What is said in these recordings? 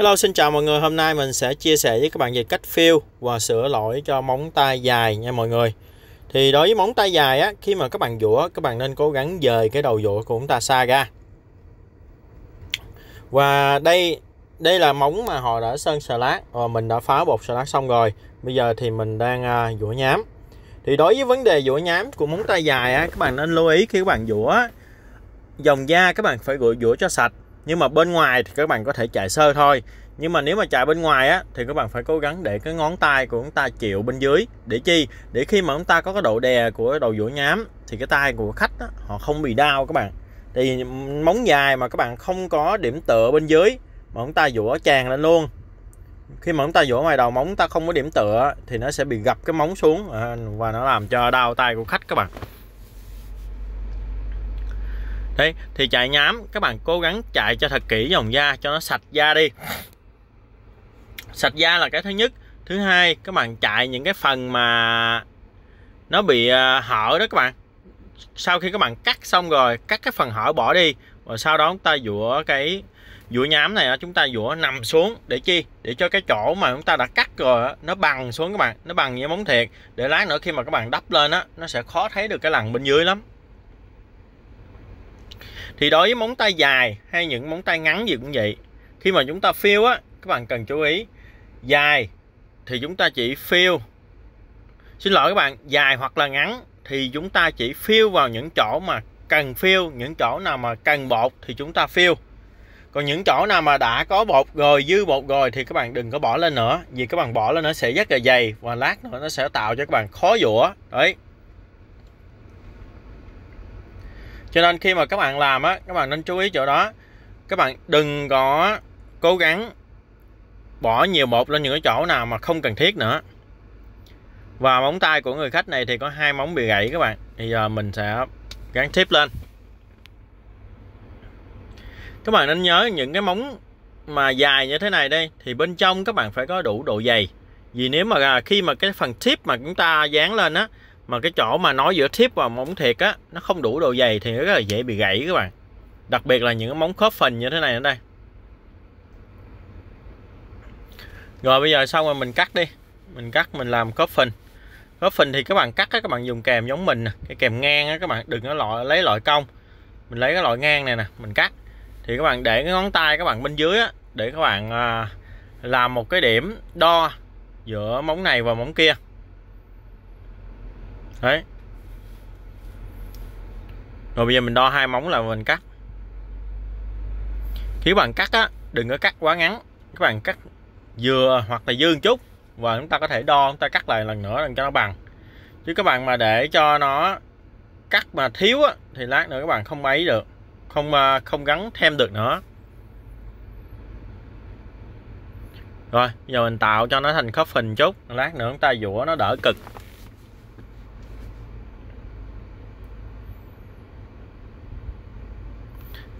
Hello xin chào mọi người. Hôm nay mình sẽ chia sẻ với các bạn về cách fill và sửa lỗi cho móng tay dài nha mọi người. Thì đối với móng tay dài á khi mà các bạn dũa các bạn nên cố gắng dời cái đầu dũa của chúng ta xa ra. Và đây đây là móng mà họ đã sơn xà lát và mình đã phá bột xà lát xong rồi. Bây giờ thì mình đang à, dũa nhám. Thì đối với vấn đề dũa nhám của móng tay dài á các bạn nên lưu ý khi các bạn dũa dòng da các bạn phải dũa, dũa cho sạch nhưng mà bên ngoài thì các bạn có thể chạy sơ thôi. Nhưng mà nếu mà chạy bên ngoài á thì các bạn phải cố gắng để cái ngón tay của chúng ta chịu bên dưới. Để chi? Để khi mà chúng ta có cái độ đè của đầu dũa nhám thì cái tay của khách á, họ không bị đau các bạn. Thì móng dài mà các bạn không có điểm tựa bên dưới mà chúng ta dũa tràn lên luôn. Khi mà chúng ta dũa ngoài đầu móng ta không có điểm tựa thì nó sẽ bị gập cái móng xuống. À, và nó làm cho đau tay của khách các bạn. Đấy, thì chạy nhám các bạn cố gắng chạy cho thật kỹ dòng da cho nó sạch da đi. Sạch da là cái thứ nhất. Thứ hai các bạn chạy những cái phần mà nó bị à, hở đó các bạn. Sau khi các bạn cắt xong rồi cắt cái phần hở bỏ đi và sau đó chúng ta dũa cái dũa nhám này chúng ta dũa nằm xuống để chi? Để cho cái chỗ mà chúng ta đã cắt rồi nó bằng xuống các bạn nó bằng như móng thiệt. Để lát nữa khi mà các bạn đắp lên á nó sẽ khó thấy được cái lằn bên dưới lắm thì đối với móng tay dài hay những móng tay ngắn gì cũng vậy. Khi mà chúng ta phiêu á, các bạn cần chú ý, dài thì chúng ta chỉ phiêu xin lỗi các bạn, dài hoặc là ngắn thì chúng ta chỉ phiêu vào những chỗ mà cần phiêu những chỗ nào mà cần bột thì chúng ta phiêu còn những chỗ nào mà đã có bột rồi, dư bột rồi thì các bạn đừng có bỏ lên nữa, vì các bạn bỏ lên nó sẽ rất là dày và lát nữa nó sẽ tạo cho các bạn khó dũa đấy. Cho nên khi mà các bạn làm á, các bạn nên chú ý chỗ đó. Các bạn đừng có cố gắng bỏ nhiều bột lên những cái chỗ nào mà không cần thiết nữa. Và móng tay của người khách này thì có hai móng bị gãy các bạn. Thì giờ mình sẽ gắn tiếp lên. Các bạn nên nhớ những cái móng mà dài như thế này đây thì bên trong các bạn phải có đủ độ dày. Vì nếu mà à, khi mà cái phần tip mà chúng ta dán lên á mà cái chỗ mà nói giữa tip và móng thiệt á nó không đủ độ dày thì rất là dễ bị gãy các bạn. Đặc biệt là những cái móng khớp phần như thế này ở đây. Rồi bây giờ xong rồi mình cắt đi. Mình cắt mình làm khớp phần khớp phần thì các bạn cắt á, các bạn dùng kèm giống mình cái kèm ngang á các bạn đừng có loại lấy loại cong. Mình lấy cái loại ngang này nè mình cắt. Thì các bạn để cái ngón tay các bạn bên dưới á để các bạn à, làm một cái điểm đo giữa móng này và móng kia đấy. Rồi bây giờ mình đo hai móng là mình cắt. Khi các bạn cắt á đừng có cắt quá ngắn. Các bạn cắt vừa hoặc là dương chút và chúng ta có thể đo chúng ta cắt lại lần nữa để cho nó bằng. Chứ các bạn mà để cho nó cắt mà thiếu á, thì lát nữa các bạn không ấy được không à, không gắn thêm được nữa. Rồi giờ mình tạo cho nó thành khớp hình chút. Lát nữa chúng ta dũa nó đỡ cực.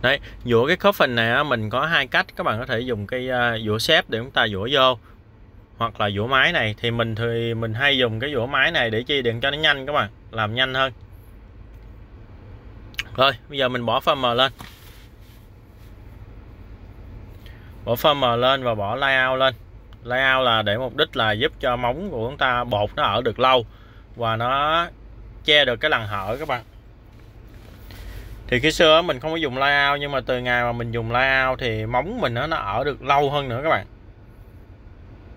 Đấy, dũa cái khớp phình này mình có hai cách. Các bạn có thể dùng cái à, dũa xếp để chúng ta dũa vô, hoặc là dũa máy này. Thì mình thì mình hay dùng cái dũa máy này để chi điện cho nó nhanh, các bạn, làm nhanh hơn. Rồi, bây giờ mình bỏ phơ lên. Bỏ phơ lên và bỏ layout lên. Layout là để mục đích là giúp cho móng của chúng ta bột nó ở được lâu và nó che được cái lằn hở, các bạn thì khi xưa mình không có dùng layout, nhưng mà từ ngày mà mình dùng layout thì móng mình nó nó ở được lâu hơn nữa các bạn.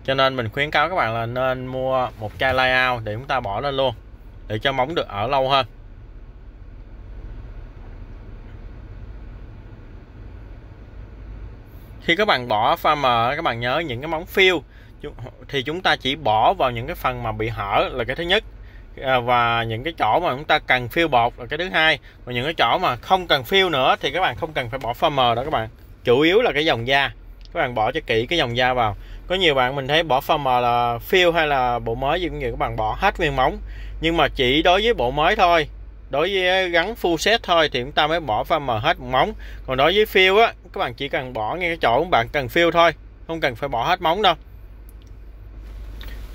Cho nên mình khuyến cáo các bạn là nên mua một chai layout để chúng ta bỏ lên luôn, để cho móng được ở lâu hơn. Khi các bạn bỏ pha mờ các bạn nhớ những cái móng phiêu thì chúng ta chỉ bỏ vào những cái phần mà bị hở là cái thứ nhất. À, và những cái chỗ mà chúng ta cần phiêu bột là cái thứ hai. Và những cái chỗ mà không cần phiêu nữa thì các bạn không cần phải bỏ pha đó các bạn. Chủ yếu là cái dòng da. Các bạn bỏ cho kỹ cái dòng da vào. Có nhiều bạn mình thấy bỏ pha là phiêu hay là bộ mới gì cũng như các bạn bỏ hết viên móng. Nhưng mà chỉ đối với bộ mới thôi. Đối với gắn full set thôi thì chúng ta mới bỏ pha hết một móng. Còn đối với phiêu á, các bạn chỉ cần bỏ ngay cái chỗ các bạn cần phiêu thôi. Không cần phải bỏ hết móng đâu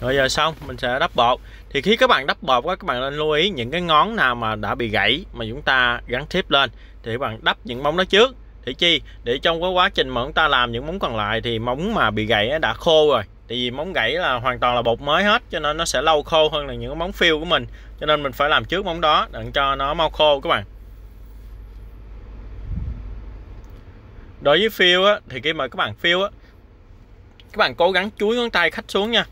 rồi giờ xong, mình sẽ đắp bột. Thì khi các bạn đắp bột các bạn nên lưu ý những cái ngón nào mà đã bị gãy mà chúng ta gắn tiếp lên. Thì các bạn đắp những móng đó trước. Để chi? Để trong cái quá trình mà chúng ta làm những móng còn lại thì móng mà bị gãy đã khô rồi. Tại vì móng gãy là hoàn toàn là bột mới hết, cho nên nó sẽ lâu khô hơn là những cái móng phiêu của mình. Cho nên mình phải làm trước móng đó để cho nó mau khô các bạn. Đối với phiêu á, thì khi mà các bạn phiêu á, các bạn cố gắng chuối ngón tay khách xuống nha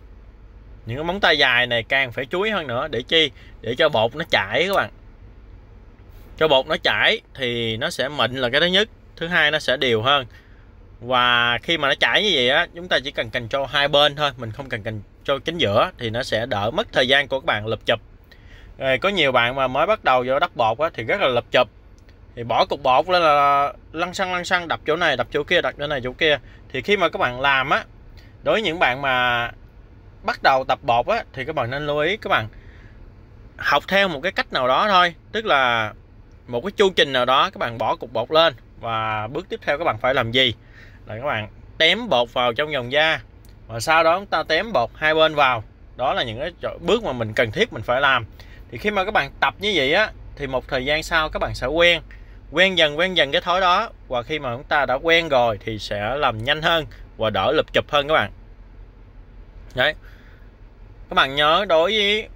những cái móng tay dài này càng phải chuối hơn nữa. Để chi? Để cho bột nó chảy các bạn. Cho bột nó chảy thì nó sẽ mịn là cái thứ nhất. Thứ hai nó sẽ đều hơn. Và khi mà nó chảy như vậy á chúng ta chỉ cần cần cho hai bên thôi. Mình không cần cần cho chính giữa thì nó sẽ đỡ mất thời gian của các bạn lập chụp. Rồi có nhiều bạn mà mới bắt đầu vô đắp bột á, thì rất là lập chụp. Thì bỏ cục bột lên là lăn xăng lăn xăng đập chỗ này đập chỗ kia đập chỗ này chỗ kia. Thì khi mà các bạn làm á đối với những bạn mà bắt đầu tập bột á, thì các bạn nên lưu ý các bạn, học theo một cái cách nào đó thôi, tức là một cái chu trình nào đó các bạn bỏ cục bột lên và bước tiếp theo các bạn phải làm gì? Là các bạn tém bột vào trong dòng da và sau đó chúng ta tém bột hai bên vào. Đó là những cái bước mà mình cần thiết mình phải làm. Thì khi mà các bạn tập như vậy á, thì một thời gian sau các bạn sẽ quen quen dần quen dần cái thói đó và khi mà chúng ta đã quen rồi thì sẽ làm nhanh hơn và đỡ lụp chụp hơn các bạn. Đấy các bạn nhớ đối với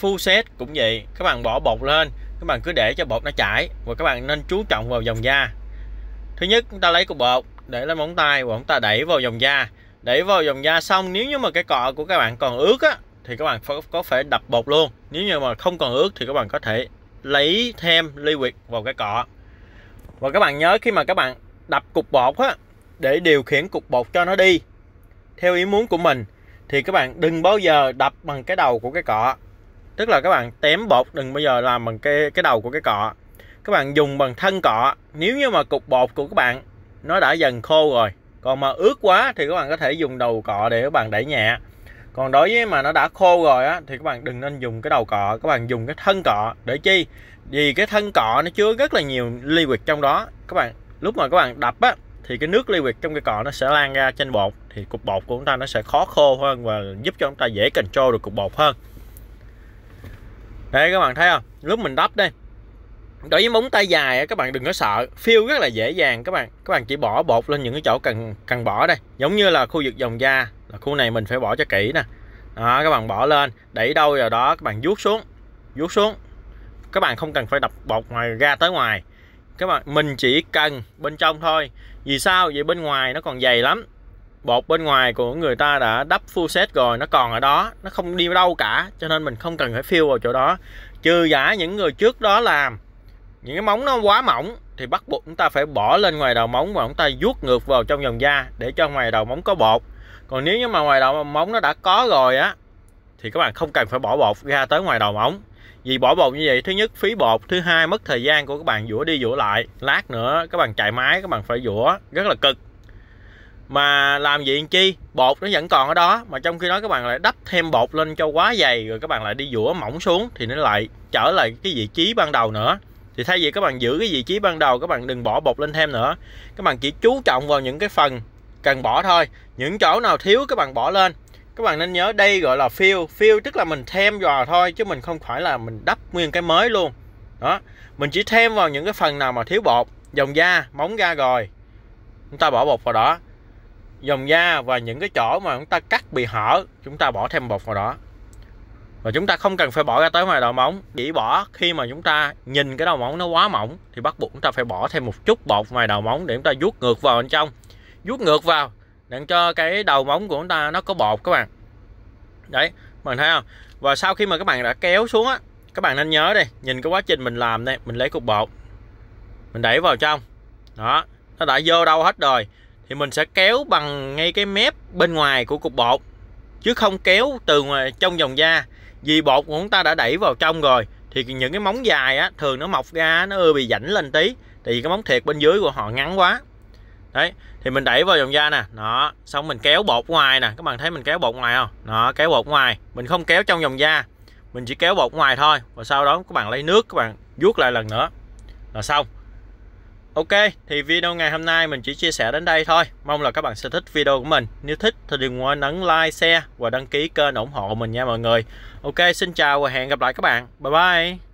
full set cũng vậy. Các bạn bỏ bột lên, các bạn cứ để cho bột nó chảy và các bạn nên chú trọng vào dòng da. Thứ nhất, chúng ta lấy cục bột, để lên móng tay và chúng ta đẩy vào dòng da. Đẩy vào dòng da xong, nếu như mà cái cọ của các bạn còn ướt á, thì các bạn có phải đập bột luôn. Nếu như mà không còn ướt thì các bạn có thể lấy thêm ly liquid vào cái cọ. Và các bạn nhớ khi mà các bạn đập cục bột á, để điều khiển cục bột cho nó đi, theo ý muốn của mình thì các bạn đừng bao giờ đập bằng cái đầu của cái cọ. Tức là các bạn tém bột đừng bao giờ làm bằng cái cái đầu của cái cọ. Các bạn dùng bằng thân cọ. Nếu như mà cục bột của các bạn nó đã dần khô rồi, còn mà ướt quá thì các bạn có thể dùng đầu cọ để các bạn đẩy nhẹ. Còn đối với mà nó đã khô rồi á, thì các bạn đừng nên dùng cái đầu cọ, các bạn dùng cái thân cọ để chi? Vì cái thân cọ nó chứa rất là nhiều liquid trong đó. Các bạn, lúc mà các bạn đập á, thì cái nước liquid trong cái cọ nó sẽ lan ra trên bột thì cục bột của chúng ta nó sẽ khó khô hơn và giúp cho chúng ta dễ control được cục bột hơn. Đây, các bạn thấy không? Lúc mình đắp đây, đối với móng tay dài các bạn đừng có sợ phiêu rất là dễ dàng, các bạn các bạn chỉ bỏ bột lên những cái chỗ cần cần bỏ đây. Giống như là khu vực dòng da, là khu này mình phải bỏ cho kỹ nè. Đó, các bạn bỏ lên, đẩy đâu vào đó, các bạn vuốt xuống vuốt xuống. Các bạn không cần phải đập bột ngoài, ra tới ngoài. Các bạn, mình chỉ cần bên trong thôi. Vì sao? Vì bên ngoài nó còn dày lắm bột bên ngoài của người ta đã đắp full set rồi, nó còn ở đó, nó không đi đâu cả, cho nên mình không cần phải fill vào chỗ đó. Trừ giả những người trước đó làm, những cái móng nó quá mỏng, thì bắt buộc chúng ta phải bỏ lên ngoài đầu móng và chúng ta vuốt ngược vào trong dòng da để cho ngoài đầu móng có bột. Còn nếu như mà ngoài đầu móng nó đã có rồi á, thì các bạn không cần phải bỏ bột ra tới ngoài đầu móng. Vì bỏ bột như vậy, thứ nhất phí bột, thứ hai mất thời gian của các bạn dũa đi dũa lại, lát nữa các bạn chạy máy, các bạn phải dũa rất là cực mà làm gì chi? Bột nó vẫn còn ở đó, mà trong khi đó các bạn lại đắp thêm bột lên cho quá dày, rồi các bạn lại đi dũa mỏng xuống, thì nó lại trở lại cái vị trí ban đầu nữa. Thì thay vì các bạn giữ cái vị trí ban đầu, các bạn đừng bỏ bột lên thêm nữa. Các bạn chỉ chú trọng vào những cái phần cần bỏ thôi. Những chỗ nào thiếu, các bạn bỏ lên. Các bạn nên nhớ đây gọi là fill. Fill tức là mình thêm vào thôi, chứ mình không phải là mình đắp nguyên cái mới luôn. Đó. Mình chỉ thêm vào những cái phần nào mà thiếu bột, dòng da, móng da rồi. Chúng ta bỏ bột vào đó dòng da và những cái chỗ mà chúng ta cắt bị hở, chúng ta bỏ thêm bột vào đó. Và chúng ta không cần phải bỏ ra tới ngoài đầu móng. Chỉ bỏ khi mà chúng ta nhìn cái đầu móng nó quá mỏng thì bắt buộc chúng ta phải bỏ thêm một chút bột ngoài đầu móng để chúng ta vuốt ngược vào bên trong. Vuốt ngược vào để cho cái đầu móng của chúng ta nó có bột các bạn. Đấy bạn thấy không? Và sau khi mà các bạn đã kéo xuống á, các bạn nên nhớ đây nhìn cái quá trình mình làm đây, mình lấy cục bột, mình đẩy vào trong. Đó, nó đã vô đâu hết rồi thì mình sẽ kéo bằng ngay cái mép bên ngoài của cục bột, chứ không kéo từ ngoài trong dòng da. Vì bột của chúng ta đã đẩy vào trong rồi, thì những cái móng dài á, thường nó mọc ra nó ưa bị rảnh lên tí, tại vì cái móng thiệt bên dưới của họ ngắn quá. Đấy, thì mình đẩy vào dòng da nè, đó, xong mình kéo bột ngoài nè. Các bạn thấy mình kéo bột ngoài không? Đó, kéo bột ngoài. Mình không kéo trong dòng da, mình chỉ kéo bột ngoài thôi, và sau đó các bạn lấy nước các bạn vuốt lại lần nữa. Là xong. Ok, thì video ngày hôm nay mình chỉ chia sẻ đến đây thôi. Mong là các bạn sẽ thích video của mình. Nếu thích thì đừng quên ấn like, share và đăng ký kênh ủng hộ mình nha mọi người. Ok, xin chào và hẹn gặp lại các bạn. Bye bye.